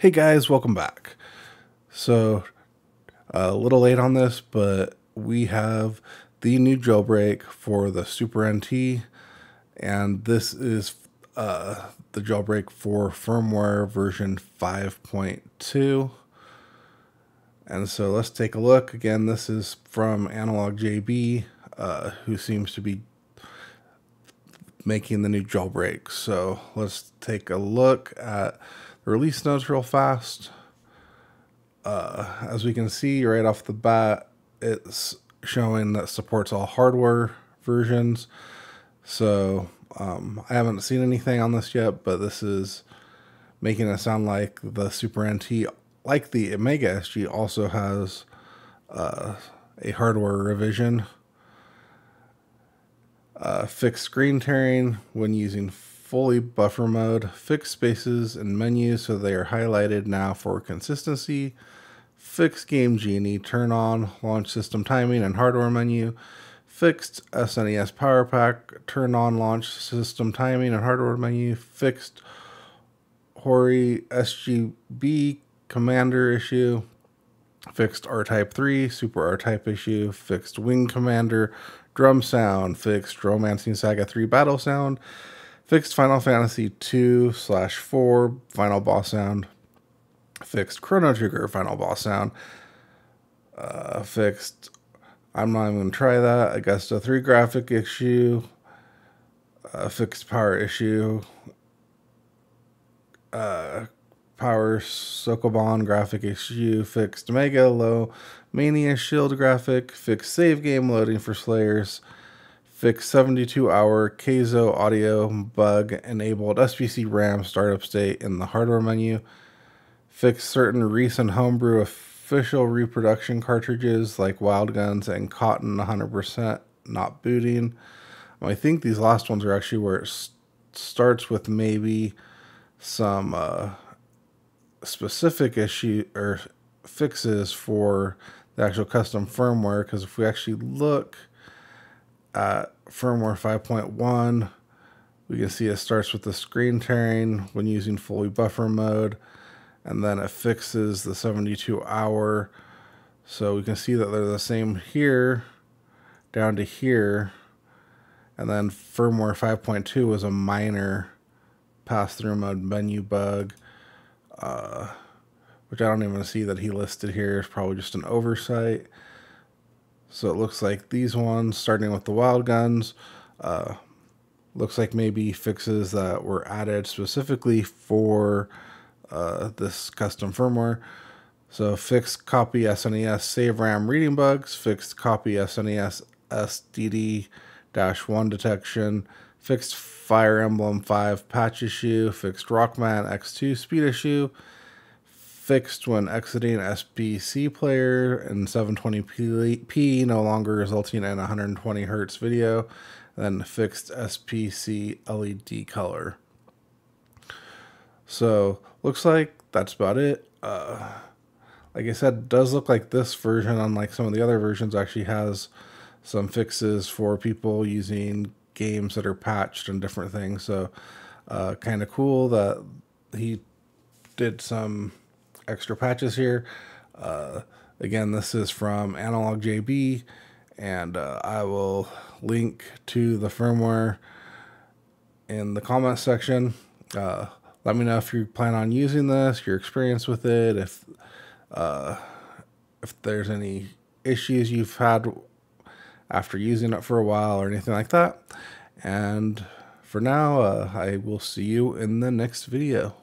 Hey guys, welcome back. So, a little late on this, but we have the new jailbreak for the Super NT, and this is uh, the jailbreak for firmware version 5.2. And so let's take a look. Again, this is from Analogue JB, uh, who seems to be making the new jailbreak. So let's take a look at release notes real fast. Uh, as we can see right off the bat, it's showing that supports all hardware versions. So um, I haven't seen anything on this yet, but this is making it sound like the Super NT, like the Mega SG, also has uh, a hardware revision. Uh, fixed screen tearing when using fully buffer mode, fixed spaces and menus so they are highlighted now for consistency, fixed game genie, turn on, launch system timing and hardware menu, fixed SNES power pack, turn on launch system timing and hardware menu, fixed Hori SGB commander issue, fixed R-Type 3, Super R-Type issue, fixed Wing Commander, drum sound, fixed Romancing Saga 3 battle sound, fixed Final Fantasy 2 slash 4 final boss sound, fixed Chrono Trigger final boss sound, uh, fixed, I'm not even going to try that, Augusta 3 graphic issue, uh, fixed power issue, uh, power Sokoban graphic issue, fixed Mega Lo Mania Shield graphic, fixed save game loading for Slayers, fixed 72 hour Keizo audio bug enabled SPC RAM startup state in the hardware menu, fixed certain recent homebrew official reproduction cartridges like Wild Guns and Cotton 100% not booting. I think these last ones are actually where it starts with maybe some uh, specific issue or fixes for the actual custom firmware because if we actually look at firmware 5.1, we can see it starts with the screen tearing when using fully buffer mode, and then it fixes the 72 hour. So we can see that they're the same here down to here. And then firmware 5.2 was a minor pass through mode menu bug, uh, which I don't even see that he listed here. It's probably just an oversight. So it looks like these ones, starting with the wild guns, uh, looks like maybe fixes that were added specifically for uh, this custom firmware. So fixed copy SNES save RAM reading bugs, fixed copy SNES SDD-1 detection, fixed Fire Emblem 5 patch issue, fixed Rockman X2 speed issue, fixed when exiting SPC player and 720p, no longer resulting in 120 hertz video, then fixed SPC LED color. So looks like that's about it. Uh, like I said, does look like this version, unlike some of the other versions, actually has some fixes for people using games that are patched and different things. So uh, kind of cool that he did some extra patches here. Uh, again, this is from Analogue JB, and uh, I will link to the firmware in the comment section. Uh, let me know if you plan on using this, your experience with it, if uh, if there's any issues you've had after using it for a while or anything like that. And for now, uh, I will see you in the next video.